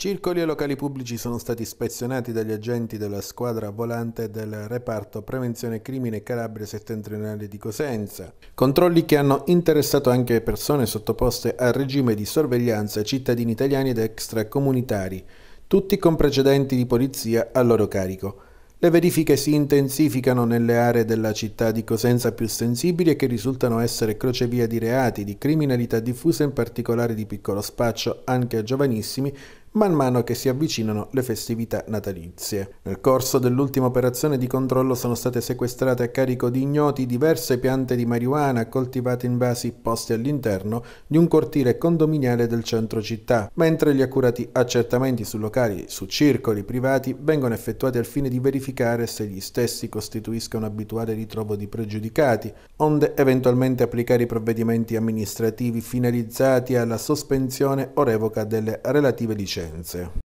Circoli e locali pubblici sono stati ispezionati dagli agenti della squadra volante del reparto Prevenzione Crimine Calabria Settentrionale di Cosenza. Controlli che hanno interessato anche persone sottoposte al regime di sorveglianza, cittadini italiani ed extracomunitari, tutti con precedenti di polizia a loro carico. Le verifiche si intensificano nelle aree della città di Cosenza più sensibili e che risultano essere crocevia di reati, di criminalità diffusa in particolare di piccolo spaccio anche a giovanissimi, man mano che si avvicinano le festività natalizie. Nel corso dell'ultima operazione di controllo sono state sequestrate a carico di ignoti diverse piante di marijuana coltivate in vasi posti all'interno di un cortile condominiale del centro città, mentre gli accurati accertamenti su locali, su circoli privati vengono effettuati al fine di verificare se gli stessi costituiscono abituale ritrovo di pregiudicati, onde eventualmente applicare i provvedimenti amministrativi finalizzati alla sospensione o revoca delle relative licenze licenze.